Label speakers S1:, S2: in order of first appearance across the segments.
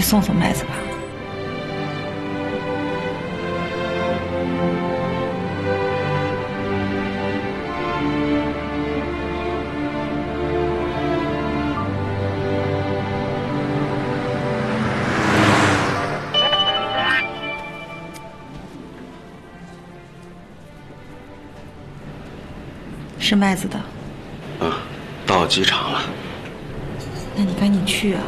S1: 去送送麦子吧。是麦子的，
S2: 啊，到机场了。
S1: 那你赶紧去啊！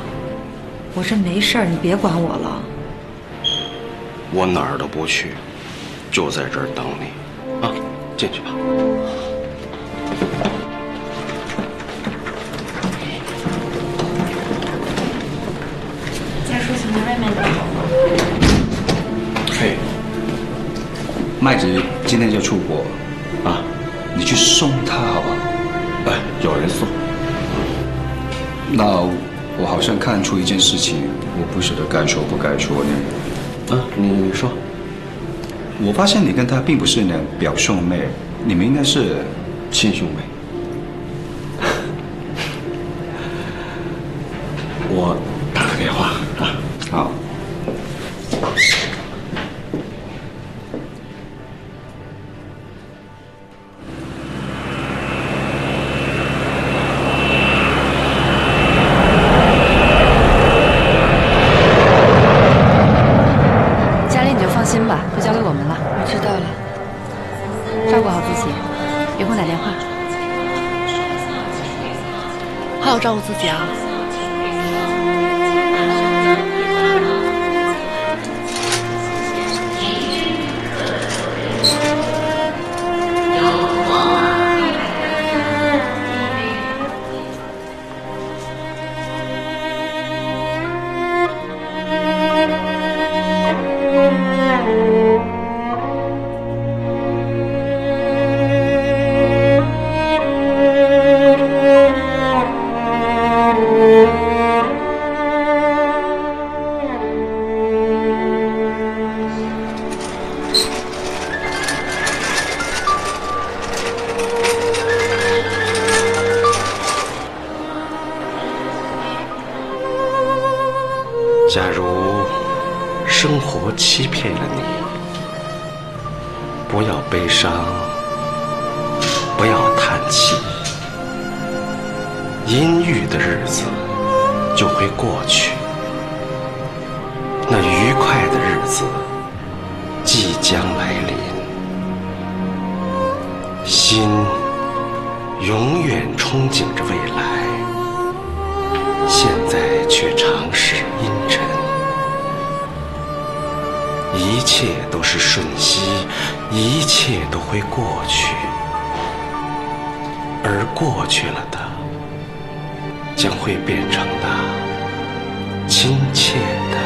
S1: 我这没事儿，你别管我了。
S2: 我哪儿都不去，就在这儿等你。啊，进去吧。
S1: 家属，请在外面等。
S3: 嘿，麦子今天就出国，
S2: 啊，
S3: 你去送他好不好？
S2: 哎，有人送。
S3: 那我好像看出一件事情，我不晓得该说不该说呢。
S2: 啊，你你说。
S3: 我发现你跟他并不是两表兄妹，你们应该是
S2: 亲兄妹。我亲切的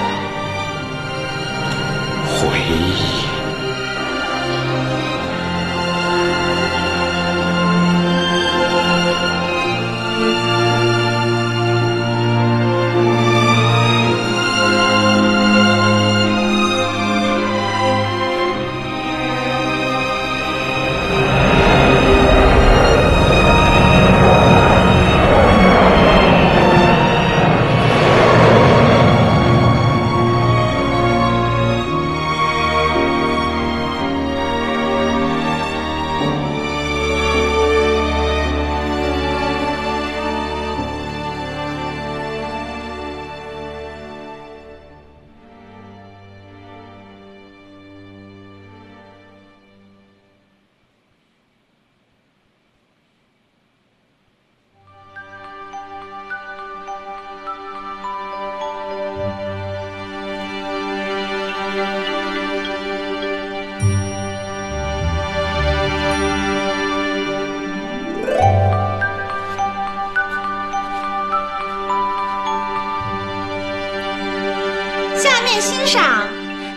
S4: 面欣赏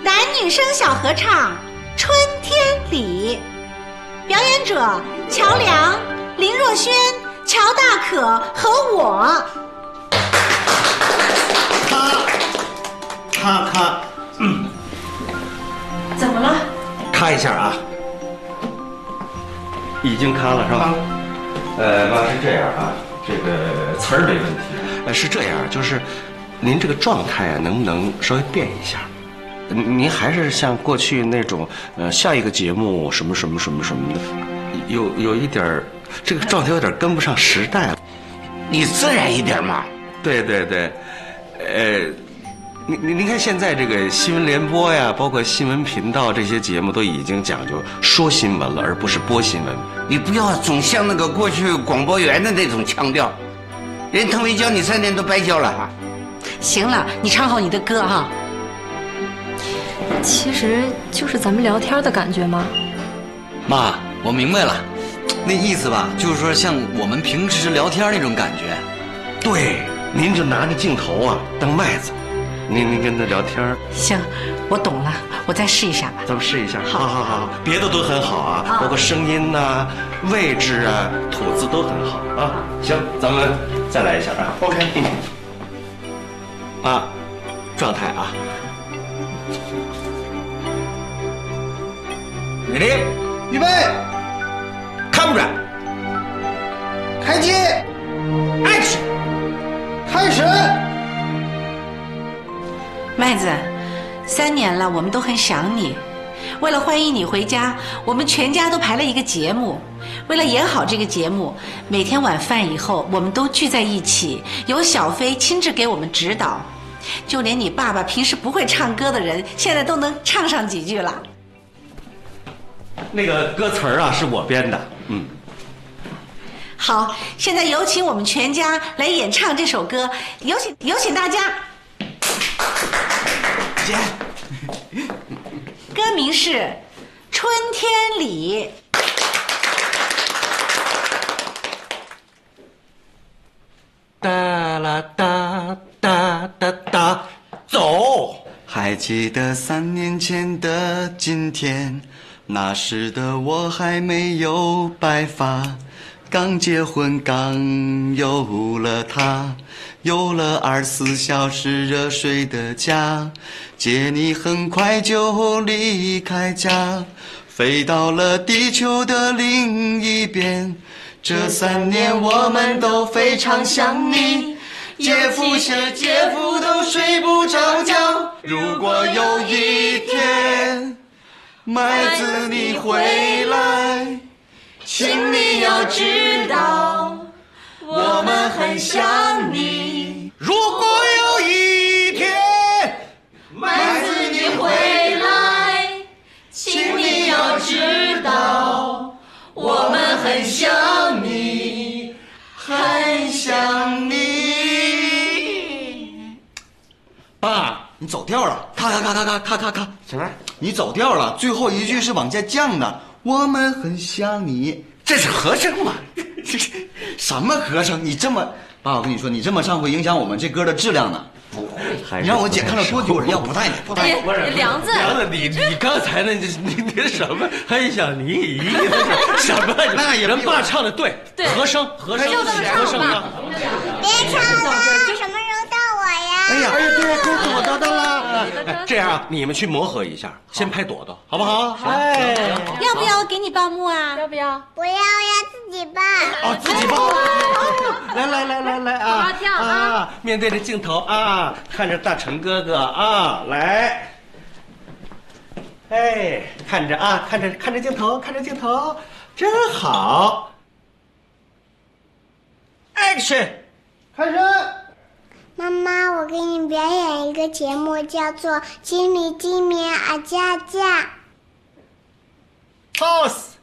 S4: 男女生小合唱《春天里》，表演者乔梁、林若轩、乔大可和我。
S5: 咔咔，
S4: 怎么了？
S5: 咔一下啊！
S2: 已经咔了是吧？呃，那是这样啊，这个词儿没问题。呃，是这样，就是您这个状态啊，能不能稍微变一下？您您还是像过去那种，呃，下一个节目什么什么什么什么的，有有一点儿，这个状态有点跟不上时代了。
S5: 你自然一点嘛。
S2: 对对对，呃，您您您看现在这个新闻联播呀，包括新闻频道这些节目都已经讲究说新闻了，而不是播新闻。
S5: 你不要总像那个过去广播员的那种腔调，人腾没教你三年都白教了哈。
S4: 行了，你唱好你的歌哈。
S6: 其实就是咱们聊天的感觉吗？
S7: 妈，我明白了，那意思吧，就是说像我们平时聊天那种感觉。
S2: 对，您就拿着镜头啊当麦子，您您跟他聊天
S4: 行，我懂了，我再试一下吧。
S2: 咱们试一下。好好好，别的都很好啊，包括声音呐、位置啊、吐字都很好啊。行，咱们再来一下啊。OK。啊，状态啊。
S5: 美丽，预备，看不准，开机，action，开始。
S4: 麦子，三年了，我们都很想你。为了欢迎你回家，我们全家都排了一个节目。为了演好这个节目，每天晚饭以后，我们都聚在一起，由小飞亲自给我们指导。就连你爸爸平时不会唱歌的人，现在都能唱上几句了。
S2: 那个歌词儿啊是我编的，嗯。
S4: 好，现在有请我们全家来演唱这首歌，有请有请大家。
S5: 姐，
S4: 歌名是《春天里》。
S2: 哒啦哒哒哒哒，走。
S7: 还记得三年前的今天，那时的我还没有白发，刚结婚，刚有了他，有了二十四小时热水的家。姐，你很快就离开家，飞到了地球的另一边。这三年我们都非常想你。姐夫是姐夫都睡不着觉。如果有一天麦子你回来，请你要知道，我们很想你。
S5: 如果有一天
S7: 麦子你回来，请你要知道，我们很想你走调了，咔咔咔咔咔咔咔咔，
S5: 什么？
S7: 你走调了，最后一句是往下降的。我们很想你，
S5: 这是和声嘛？
S7: 什么和声？你这么，爸，我跟你说，你这么唱会影响我们这歌的质量呢。你让我姐看到多丢人，要不带你，不带你。
S6: 梁子，
S2: 梁子，你你刚才那你你那什么？很想你，什么？
S7: 那也
S2: 人爸唱的对，
S6: 对
S2: 和声和声和声啊。
S8: 别唱了，呀？
S2: 哎呀，哎呀，对呀，该朵朵的了。这样，你们去磨合一下，先拍朵朵，好不好？哎，
S4: 要不要我给你报幕啊？
S6: 要不要？
S8: 不要呀，自己报。
S2: 哦，自己报。来来来来来啊！
S6: 好好跳啊！
S2: 面对着镜头啊，看着大成哥哥啊，来。哎，看着啊，看着看着镜头，看着镜头，真好。Action，开始。
S8: 妈妈，我给你表演一个节目，叫做《金米金米啊佳佳》。
S2: Pause。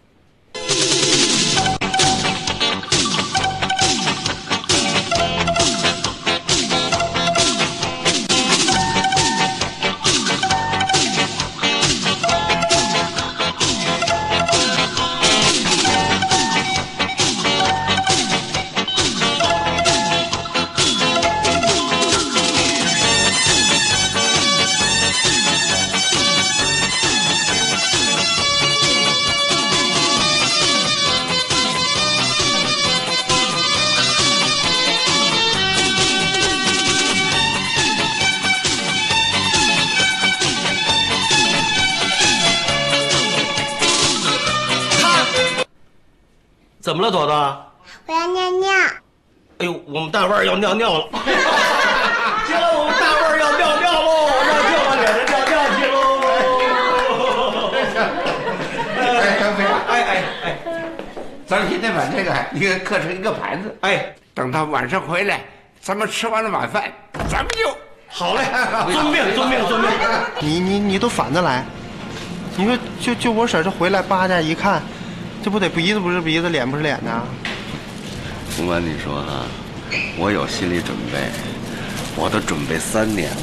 S8: 要尿尿
S2: 了！行了，我们大腕儿要尿尿喽，要尿把脸上尿尿去喽！
S5: 哎，张飞，
S2: 哎哎哎，
S5: 咱现在把这个一个刻成一个盘子，
S2: 哎，
S5: 等他晚上回来，咱们吃完了晚饭，咱们就
S2: 好嘞，遵命遵命遵命。
S9: 你你你都反着来，你说就就我婶这回来扒家一看，这不得鼻子不是鼻子，脸不是脸呐？
S2: 甭管你说哈，我有心理准备，我都准备三年了，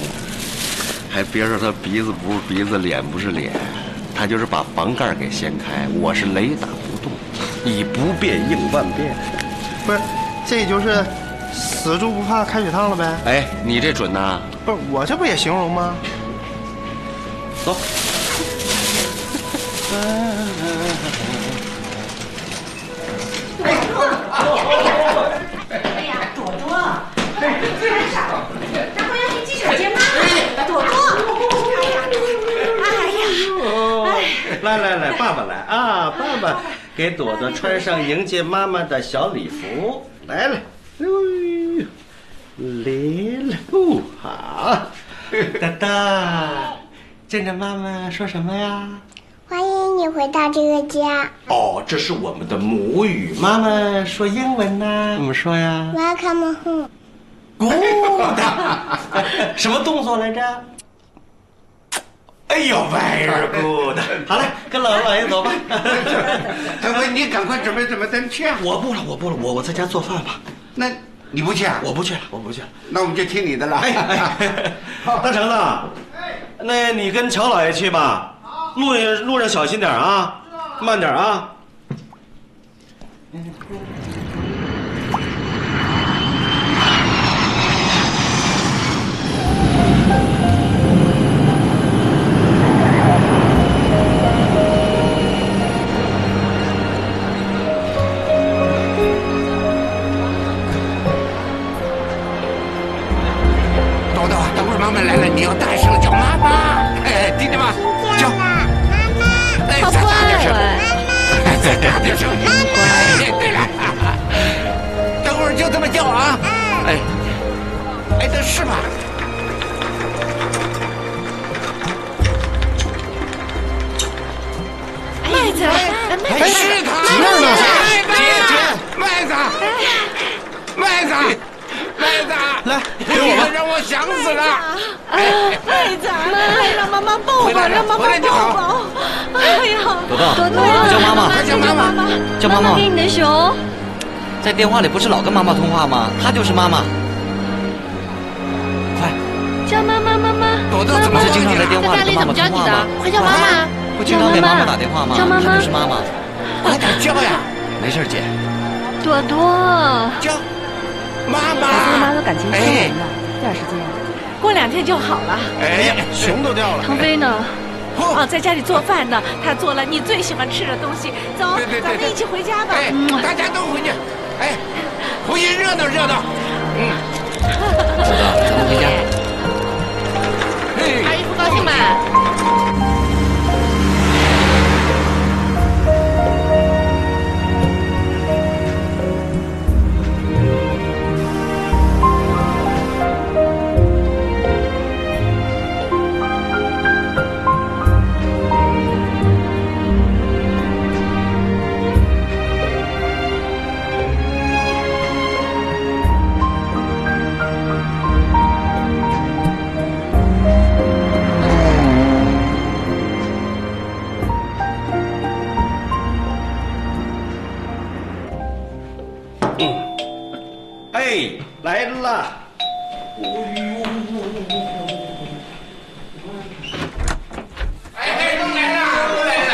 S2: 还别说他鼻子不是鼻子，脸不是脸，他就是把房盖给掀开，我是雷打不动，以不变应万变。
S9: 不是，这就是死猪不怕开水烫了呗？
S2: 哎，你这准呐？
S9: 不是，我这不也形容吗？
S2: 走。
S4: 朵朵，哎呀，哎呀，哎，
S2: 来来来，爸爸来啊！爸爸给朵朵穿上迎接妈妈的小礼服，来了，来了，哦，好，哒哒，见着妈妈说什么呀？
S8: 欢迎你回到这个家。
S2: 哦，这是我们的母语，妈妈说英文呢，怎么说呀
S8: Welcome home。
S2: ？Good，什么动作来着？哎呦，very good！好嘞，跟姥姥姥爷走吧。
S5: 张飞，你赶快准备准备，咱去啊！
S2: 我不了，我不了，我我在家做饭吧。
S5: 那你不去啊？
S2: 我不去了，我不去了。
S5: 那我们就听你的了。
S2: 哎 哎，大橙子，那你跟乔老爷去吧。路上路上小心点啊，慢点啊。
S5: 朵听见吗？叫。妈妈，哎，再大点声，哎，再大点声，哎，对了，等会儿就这么叫啊，哎，哎，这是吧？
S4: 麦子，
S5: 哎，是他，姐姐，麦子，麦子，麦子，
S9: 来，
S5: 给我吧，让我想死了。
S4: 麦子，来让妈妈抱抱，让妈妈抱抱。哎呀，
S10: 朵朵，
S6: 朵朵
S10: 叫妈妈，
S5: 快叫妈妈，
S10: 叫妈妈
S6: 给。你的熊。
S10: 在电话里不是老跟妈妈通话吗？她就是妈妈。快，
S6: 叫妈妈妈妈。
S5: 朵朵怎么
S10: 不是经常在电话里跟妈妈通话吗？
S11: 快叫妈妈！
S10: 不经常给妈妈打电话吗？
S6: 叫妈妈
S10: 她就是妈妈。
S5: 快点叫呀！
S10: 没事，姐。
S6: 朵朵，
S5: 叫妈妈。
S12: 孩子和妈妈感情深
S5: 哎
S12: 浓的，点时间。
S4: 过两天就好了。
S5: 哎，
S9: 熊都掉了。
S6: 腾飞呢？
S4: 哦，在家里做饭呢，他做了你最喜欢吃的东西。走咱们一起回家吧。
S5: 哎，大家都回去，哎，回去热闹热闹。嗯，
S10: 知道，咱们回家。
S5: 嘿
S11: 阿姨不高兴吧？
S2: 哎，来了。
S5: 哎，都来了，都来了，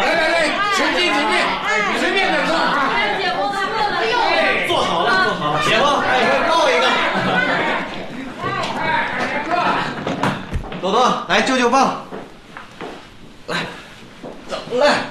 S5: 来来来，请进，请进，随便点坐啊。
S2: 坐好了，坐好了，姐夫，哎，抱一个。
S9: 朵朵，来舅舅抱。
S2: 来
S3: 走来。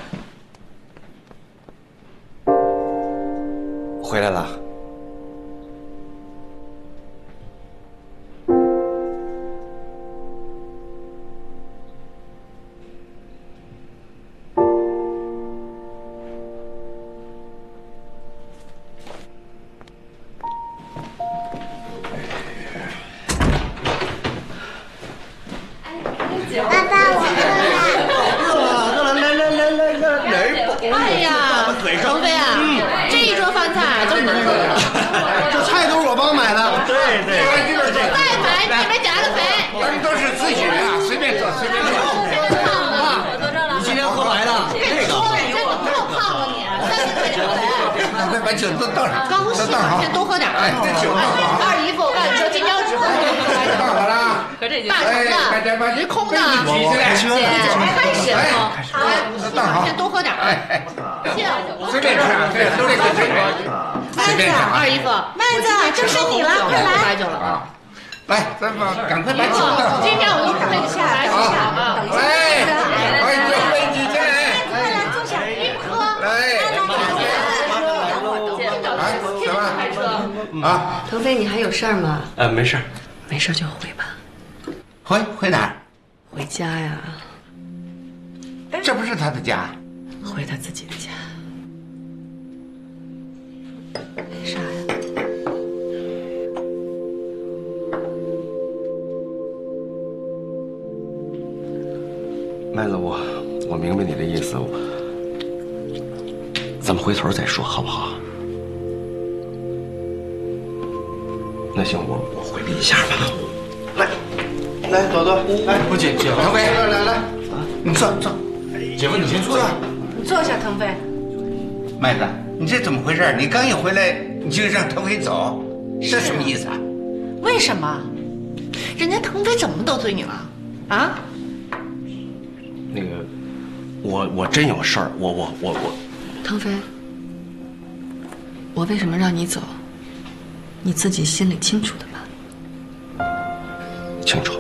S5: 快把酒都倒上，
S11: 高兴，先多喝点。
S5: 哎，这酒。
S11: 二姨夫，我告诉你说，今朝只喝
S5: 倒好了。
S11: 可这大瓶的，你空的，
S5: 举起来，
S11: 姐，开始了，好，
S5: 倒好，
S11: 先多喝点。
S5: 哎，随便吃，对，都。
S11: 二姨夫，
S8: 麦子，就是你了，快来。
S11: 白酒了啊。
S5: 来，咱们赶快把酒倒上。
S11: 今天我就喝一下，来一下啊。
S5: 来，把酒杯举起来。
S8: 快来坐下，一喝。
S5: 来。啊，怎么？啊，
S12: 腾飞，你还有事儿吗？
S2: 呃，没事儿
S12: 没事就回吧。
S5: 回回哪儿？
S12: 回家呀。
S5: 这不是他的家。
S12: 回他自己的家。啥呀？
S2: 麦子，我我明白你的意思，咱们回头再说，好不好？那行，我我回避一下吧。来，
S9: 来，朵朵，来，
S5: 不姐姐，腾飞，
S9: 来来来，
S5: 你坐坐。姐夫，你先坐下。
S11: 你坐下，腾飞。
S5: 麦子，你这怎么回事？你刚一回来你就让腾飞走，这什么意思啊？
S11: 为什么？人家腾飞怎么得罪你了？啊？
S2: 那个，我我真有事儿，我我我我。
S12: 腾飞，我为什么让你走？你自己心里清楚的吧？
S2: 清楚。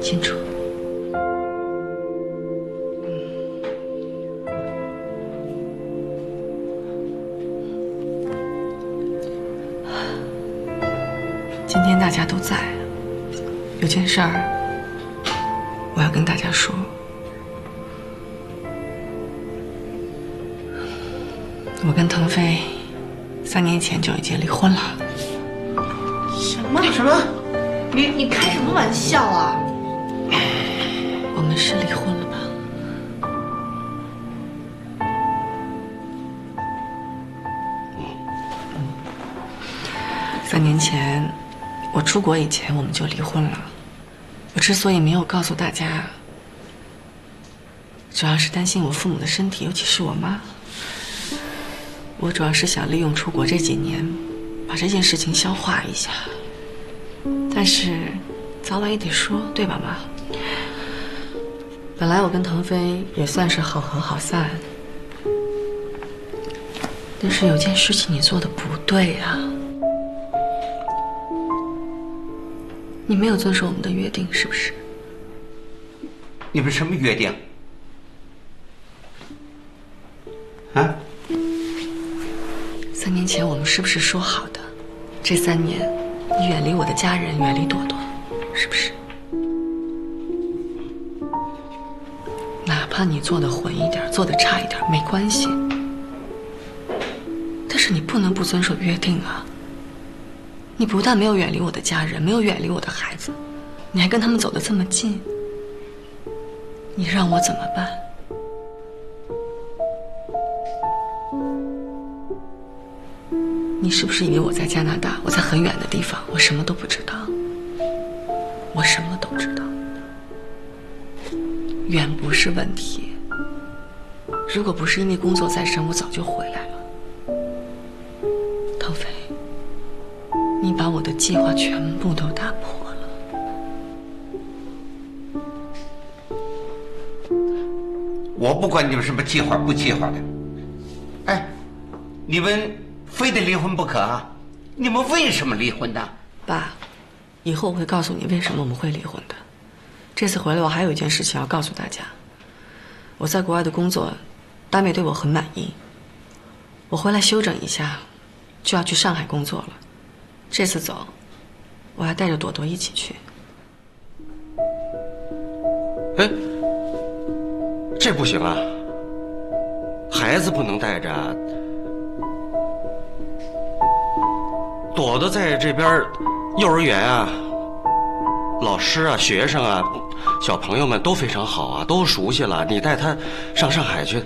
S12: 清楚。今天大家都在，有件事儿我要跟大家说。我跟腾飞三年前就已经离婚了。
S11: 什么？你你开什么玩笑啊？
S12: 我们是离婚了吧？三年前我出国以前我们就离婚了。我之所以没有告诉大家，主要是担心我父母的身体，尤其是我妈。我主要是想利用出国这几年，把这件事情消化一下。但是，早晚也得说，对吧，妈？本来我跟腾飞也算是好合好散，但是有件事情你做的不对呀，你没有遵守我们的约定，是不是？
S5: 你们什么约定？啊？
S12: 三年前我们是不是说好的？这三年你远离我的家人，远离朵朵，是不是？哪怕你做的混一点，做的差一点，没关系。但是你不能不遵守约定啊！你不但没有远离我的家人，没有远离我的孩子，你还跟他们走得这么近，你让我怎么办？你是不是以为我在加拿大，我在很远的地方，我什么都不知道？我什么都知道，远不是问题。如果不是因为工作在身，我早就回来了。腾飞，你把我的计划全部都打破了。
S5: 我不管你们什么计划不计划的。哎，你们非得离婚不可啊？你们为什么离婚的？
S12: 爸，以后我会告诉你为什么我们会离婚的。这次回来，我还有一件事情要告诉大家。我在国外的工作，单位对我很满意。我回来休整一下，就要去上海工作了。这次走，我还带着朵朵一起去。
S2: 哎，这不行啊！孩子不能带着，朵朵在这边幼儿园啊，老师啊、学生啊、小朋友们都非常好啊，都熟悉了。你带他上上海去，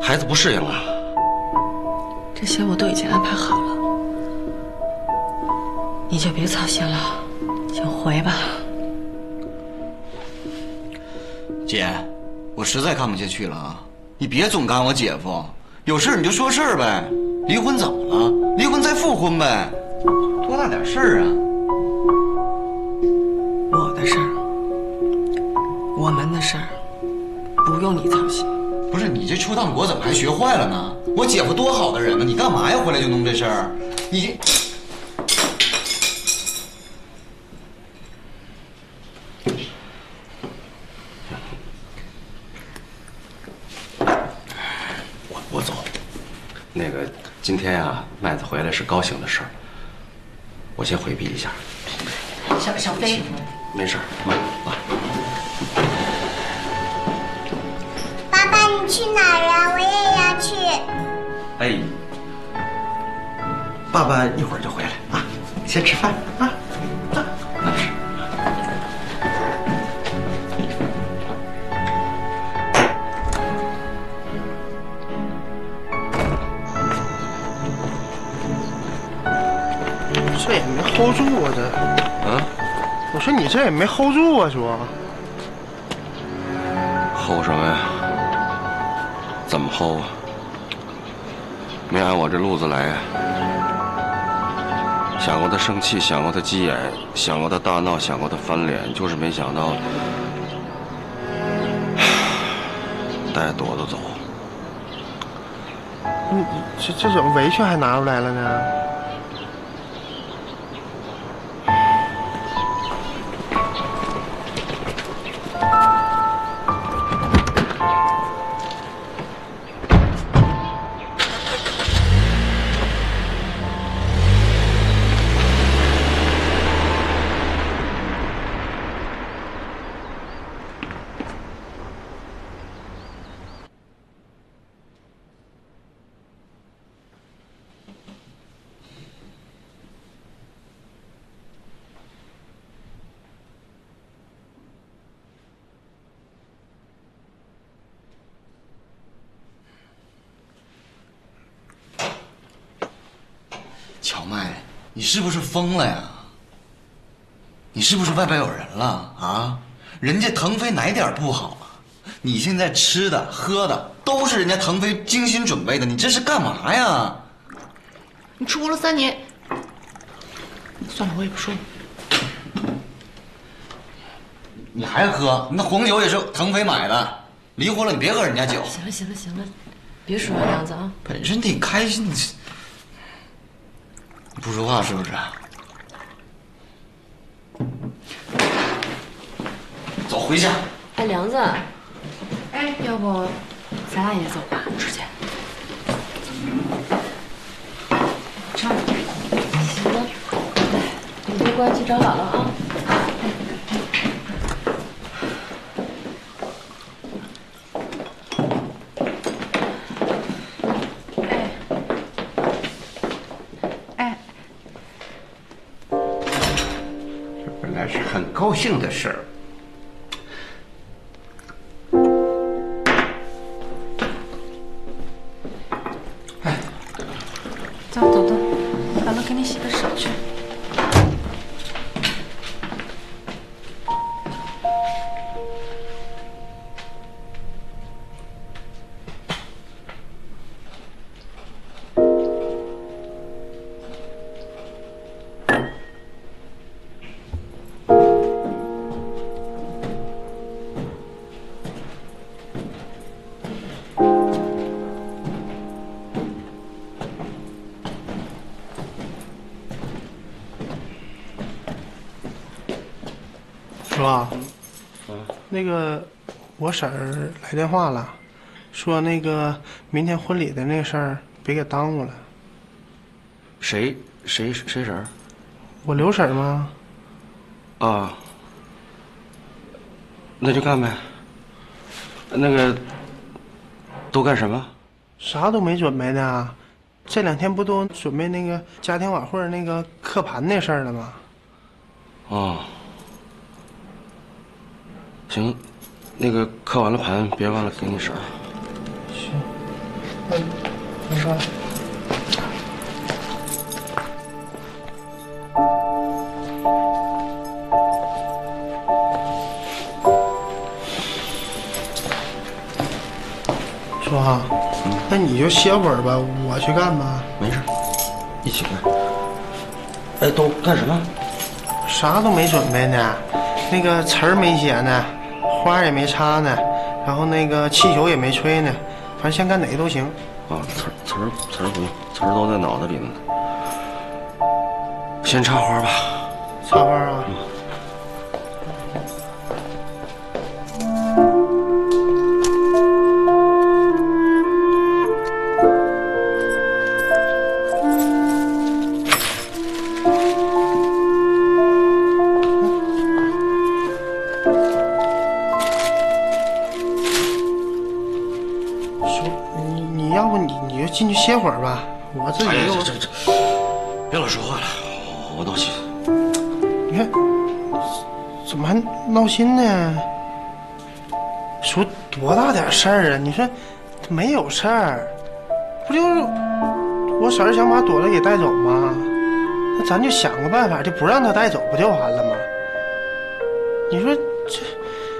S2: 孩子不适应啊。
S12: 这些我都已经安排好了，你就别操心了，就回吧。
S7: 姐，我实在看不下去了啊！你别总干我姐夫，有事你就说事儿呗。离婚怎么了？离婚再复婚呗，多大点事儿啊？
S12: 我的事儿，我们的事儿，不用你操心。
S7: 不是你这出趟国怎么还学坏了呢？我姐夫多好的人呢，你干嘛呀？回来就弄这事儿？你
S2: 我我走。那个今天呀、麦子回来是高兴的事儿，我先回避一下。
S13: 小小飞，
S2: 没事儿，妈妈。
S8: 爸爸，你去哪儿啊？我也要去。
S2: 哎，爸爸一会儿就回来啊，先吃饭啊。
S9: 这也没 hold 住啊，这。
S2: 啊？
S9: 我说你这也没 hold 住啊，叔。
S2: hold 什么呀？怎么齁啊？没按我这路子来呀、想过他生气，想过他急眼，想过他大闹，想过他翻脸，就是没想到 带朵朵走。
S9: 你这这怎么围裙还拿出来了呢？
S7: 乔麦，你是不是疯了呀？你是不是外边有人了啊？人家腾飞哪点不好啊？你现在吃的喝的都是人家腾飞精心准备的，你这是干嘛呀？
S11: 你出国了三年，算了，我也不说了。
S7: 你还喝？那红酒也是腾飞买的，离婚了你别喝人家酒。
S12: 行了行了行了，别说了，梁子啊。
S7: 本身挺开心，你你不说话是不是？走回家。
S12: 哎，梁子，哎，要不咱俩也走吧，出去。唱。行了，你别管，去找姥姥啊。
S4: 性的事儿，
S9: 那个我婶儿来电话了，说那个明天婚礼的那事儿别给耽误了。
S2: 谁谁谁婶儿？
S9: 我刘婶儿吗？
S2: 啊，那就干呗。那个都干什么？
S9: 啥都没准备呢，这两天不都准备那个家庭晚会那个刻盘那事儿了吗？
S2: 哦，行，那个刻完了盘，别忘了给你婶儿。
S9: 行，那，你说。说哈，嗯，那你就歇会儿吧，我去干吧。
S2: 没事，一起干。哎，都干什么？
S9: 啥都没准备呢，那个词儿没写呢。花也没插呢，然后那个气球也没吹呢，反正先干哪个都行。
S2: 啊，词词词不用，词都在脑子里呢。先插花吧。
S9: 歇会儿吧，我自己又
S2: 这这这，别老说话了，我我闹心。
S9: 你看怎么还闹心呢？说多大点事儿啊？你说没有事儿，不就是我婶儿想把朵朵给带走吗？那咱就想个办法，就不让她带走，不就完了吗？你说这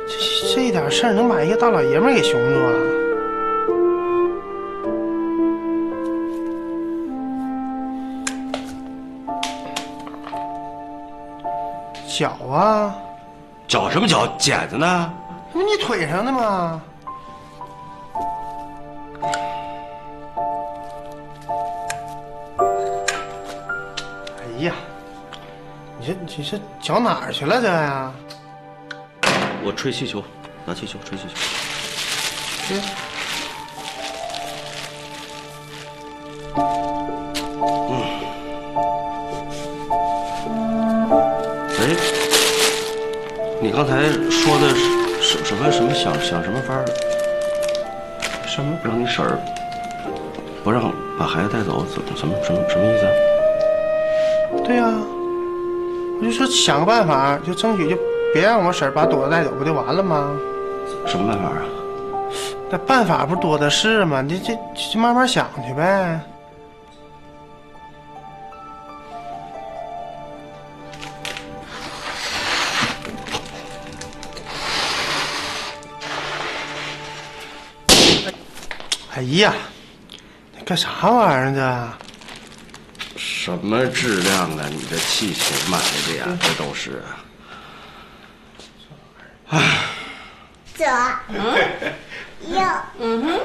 S9: 这这点事儿能把一个大老爷们儿给熊住啊？脚啊，
S2: 脚什么脚？剪子呢？
S9: 那不你腿上的吗？哎呀，你这你这脚哪儿去了这呀？
S2: 我吹气球，拿气球吹气球。
S9: 这
S2: 想想什么法儿？
S9: 什么？
S2: 让你婶儿不让把孩子带走，怎怎么什么什么意思啊？
S9: 对呀、我就说想个办法，就争取就别让我婶儿把朵朵带走，不就完了吗？
S2: 什么办法啊？
S9: 那办法不多的是吗？你这这慢慢想去呗。哎呀，你干啥玩意儿这？
S2: 什么质量啊？你这气球买的呀？这都是。
S8: 左，嗯右，嗯哼，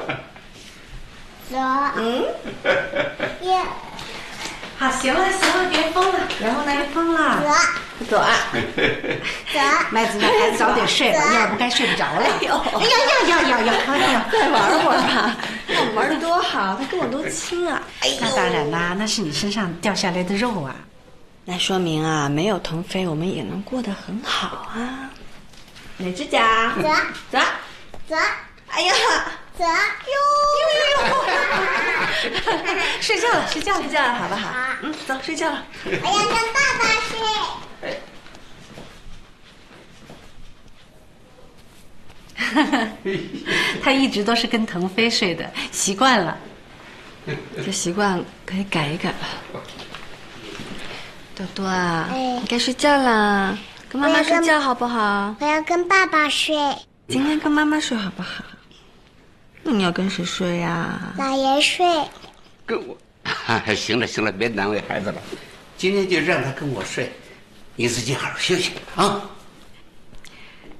S8: 左，嗯，右，
S4: 好，行了行了，别疯了，然后呢？别疯了，
S8: 走啊，
S4: 走啊！
S8: 左，
S4: 麦子，让孩子早点睡吧，要不该睡不着了。哎呦，哎呀呀呀呀呀！哎呀，
S12: 再玩会儿吧，那我们玩的多好，他跟我多亲啊！哎呦，
S4: 那当然啦，那是你身上掉下来的肉啊。
S12: 那说明啊，没有腾飞，我们也能过得很好啊。哪只脚？
S8: 左，
S12: 走。
S8: 左，
S12: 哎呀，
S8: 左，
S4: 哟哟哟！睡觉了，睡觉了，
S12: 睡觉了，好不好？嗯，走，睡觉了。
S8: 我要跟爸爸睡。
S4: 他一直都是跟腾飞睡的，习惯了。
S12: 这习惯可以改一改吧。多多啊，
S8: 哎
S12: 你该睡觉啦，跟妈妈睡觉好不好？
S8: 我要跟爸爸睡，
S12: 今天跟妈妈睡好不好？那你要跟谁睡呀？
S8: 姥爷睡。
S5: 跟我，行了行了，别难为孩子了，今天就让他跟我睡，你自己好好休息啊。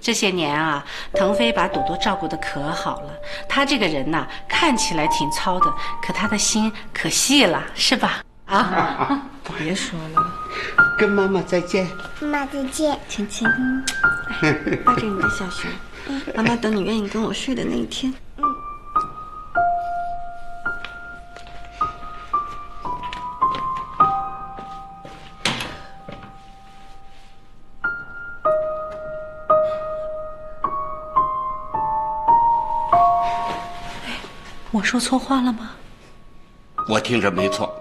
S4: 这些年啊，腾飞把朵朵照顾的可好了。他这个人呐、看起来挺糙的，可他的心可细了，是吧？啊，
S12: 别说了，
S5: 跟妈妈再见。
S8: 妈妈再见。
S12: 亲亲，来抱着你的小熊，妈妈等你愿意跟我睡的那一天。
S4: 我说错话了吗？
S5: 我听着没错。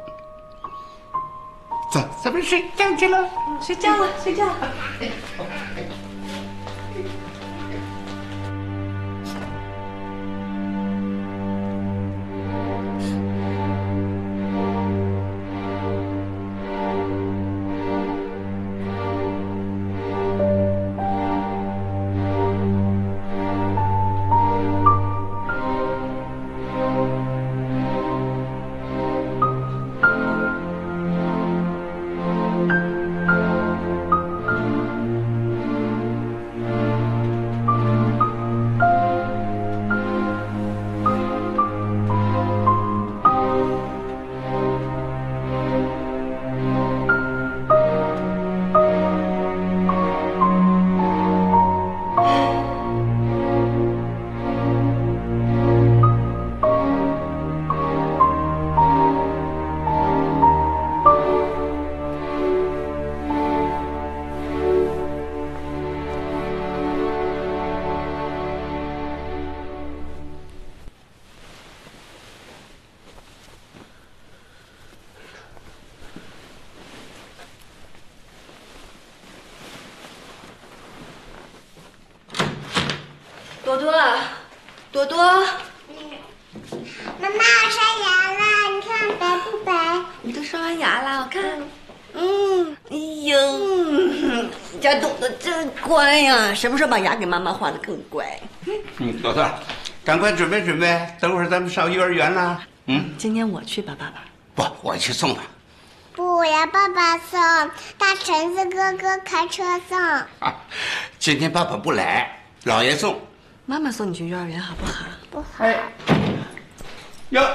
S5: 走，咱们睡觉去了。
S4: 睡觉了，睡觉了。
S6: 朵朵，
S8: 妈妈，我刷牙了，你看白不白？
S6: 你都刷完牙了，我看。嗯，哎呦，你家朵朵真乖呀，什么时候把牙给妈妈画的更乖？
S5: 嗯，朵朵，赶快准备准备，等会儿咱们上幼儿园了。嗯，
S12: 今天我去吧，爸爸。
S5: 不，我去送他。
S8: 不，我要爸爸送，大橙子哥哥开车送。
S5: 啊，今天爸爸不来，姥爷送。
S12: 妈妈送你去幼儿园好不好？
S8: 不好。
S5: 哟，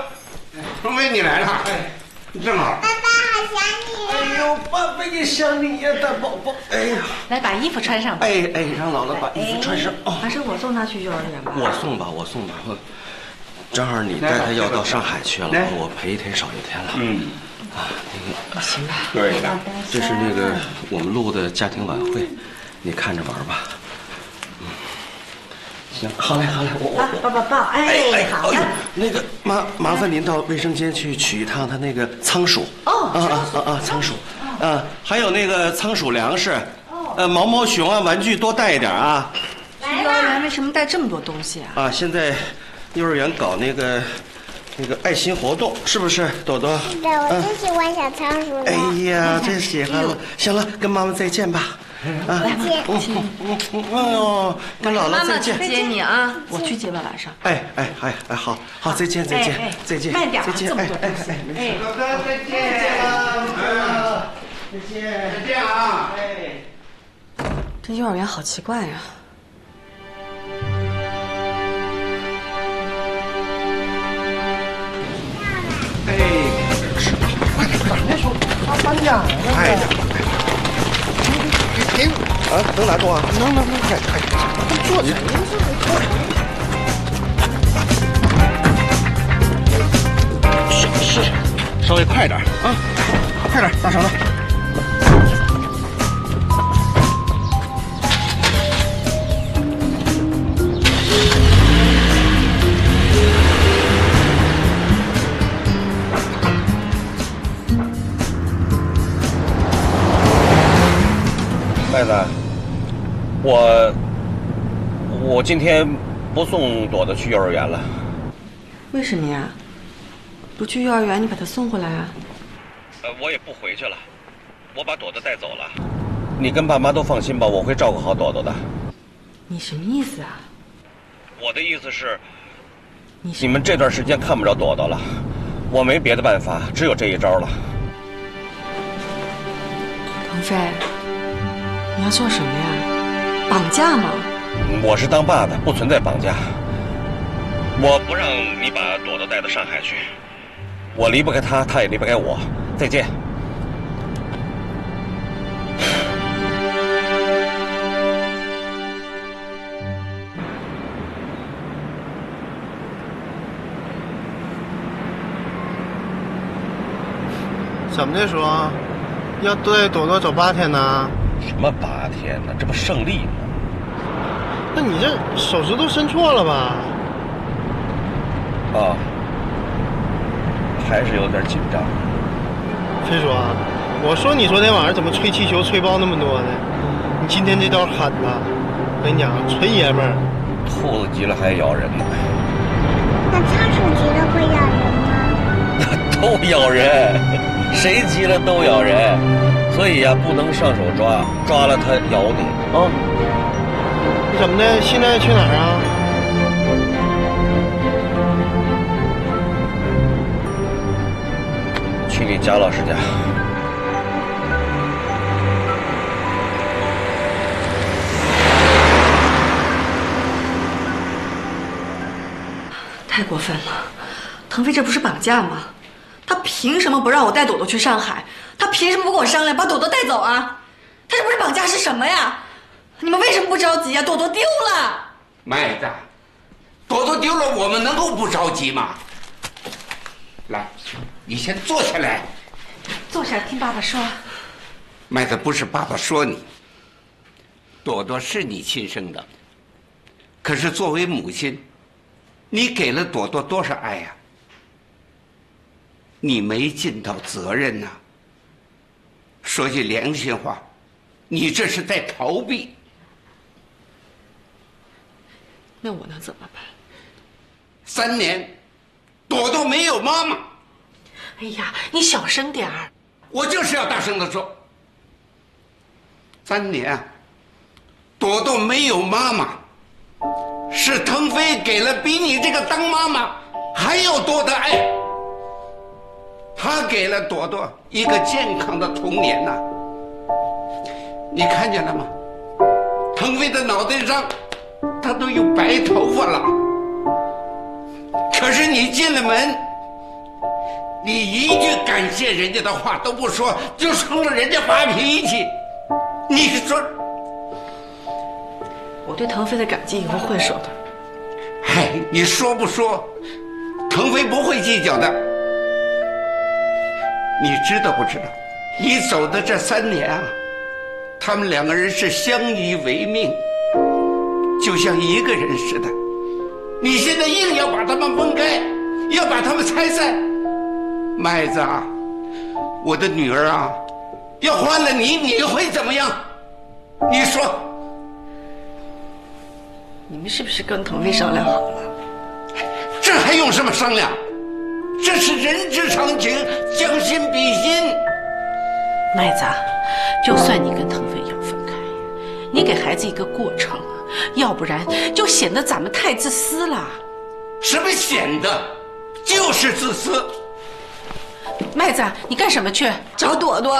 S5: 鹏飞你来了，哎，正好。
S8: 爸爸好想你。
S2: 哎呦，爸爸也想你呀，大宝宝。哎呀，
S4: 来把衣服穿上吧。
S2: 哎哎，让姥姥把衣服穿上。哦，
S12: 还是我送他去幼儿园吧。
S2: 我送吧，我送吧。我正好你带他要到上海去了，我陪一天少一天了。嗯。啊，那个
S12: 行吧。
S5: 对的，
S2: 这是那个我们录的家庭晚会，你看着玩吧。好嘞，好嘞，我我
S4: 抱抱抱，哎，好的。
S2: 那个麻麻烦您到卫生间去取一趟他那个仓鼠。
S4: 哦，
S2: 啊啊啊啊，仓鼠。啊，还有那个仓鼠粮食。呃，毛毛熊啊，玩具多带一点啊。
S12: 去幼儿园为什么带这么多东西啊？
S2: 啊，现在幼儿园搞那个。那个爱心活动是不是，朵朵？
S8: 是的，我最喜欢小仓鼠了。
S2: 哎呀，最喜欢了。行了，跟妈妈再见吧。
S8: 啊，再见。
S2: 哎呦，跟姥姥再见。
S12: 妈妈接你啊，我去接吧，晚上。
S2: 哎哎哎哎，好好，再见再见再见，
S4: 慢点，
S2: 再见。
S4: 哎哎
S2: 哎，没事。
S5: 朵朵再见，再见，
S2: 再见
S5: 再见啊！
S2: 哎，
S12: 这幼儿园好奇怪呀。
S2: 哎，是，快点，快点，说，他搬家了，快点，给我，啊，能拿住啊？能能能，快快，坐起来，是是，稍微快点啊，快点，大绳子。我今天不送朵朵去幼儿园了。
S12: 为什么呀？不去幼儿园，你把她送回来啊？
S2: 呃，我也不回去了，我把朵朵带走了。你跟爸妈都放心吧，我会照顾好朵朵的。
S12: 你什么意思啊？
S2: 我的意思是，你们这段时间看不着朵朵了，我没别的办法，只有这一招了。
S12: 腾飞。你要做什么呀？绑架吗？
S2: 我是当爸的，不存在绑架。我不让你把朵朵带到上海去，我离不开她，她也离不开我。再见。
S9: 怎么的说？要带朵朵走八天呢？
S2: 什么八天呢？这不胜利吗？
S9: 那你这手指头伸错了吧？
S2: 啊，还是有点紧张。
S9: 崔叔啊，我说你昨天晚上怎么吹气球吹爆那么多呢？你今天这招狠呐！我跟你讲，纯爷们儿。
S2: 兔子急了还咬人呢。
S8: 那仓鼠急了会咬人吗？
S2: 都咬人，谁急了都咬人。所以呀，不能上手抓，抓了它咬你啊！
S9: 怎么的？现在去哪儿啊？
S2: 去你贾老师家。
S12: 太过分了，腾飞，这不是绑架吗？他凭什么不让我带朵朵去上海？他凭什么不跟我商量把朵朵带走啊？他这不是绑架是什么呀？你们为什么不着急啊？朵朵丢了，
S5: 麦子，朵朵丢了，我们能够不着急吗？来，你先坐下来。
S4: 坐下听爸爸说。
S5: 麦子，不是爸爸说你，朵朵是你亲生的，可是作为母亲，你给了朵朵多少爱呀？你没尽到责任呐。说句良心话，你这是在逃避。
S12: 那我能怎么办？
S5: 三年，朵朵没有妈妈。
S4: 哎呀，你小声点儿。
S5: 我就是要大声的说。三年，朵朵没有妈妈，是腾飞给了比你这个当妈妈还要多的爱。他给了朵朵一个健康的童年呐、你看见了吗？腾飞的脑袋上，他都有白头发了。可是你进了门，你一句感谢人家的话都不说，就冲着人家发脾气。你说，
S12: 我对腾飞的感激以后会说的。
S5: 哎，你说不说，腾飞不会计较的。你知道不知道？你走的这三年啊，他们两个人是相依为命，就像一个人似的。你现在硬要把他们分开，要把他们拆散，麦子啊，我的女儿啊，要换了你，你会怎么样？你说，
S12: 你们是不是跟腾飞商量好了？
S5: 这还用什么商量？这是人之常情，将心比心。
S4: 麦子啊，就算你跟腾飞要分开，你给孩子一个过程，要不然就显得咱们太自私了。
S5: 什么显得，就是自私。
S4: 麦子，你干什么去？
S12: 找朵朵。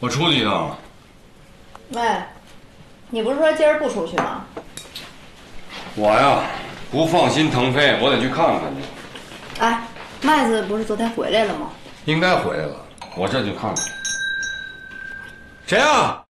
S14: 我出去一趟。
S15: 喂，你不是说今儿不出去吗？
S14: 我呀，不放心腾飞，我得去看看去。
S15: 哎，麦子不是昨天回来了吗？
S14: 应该回来了，我这就看看。谁啊？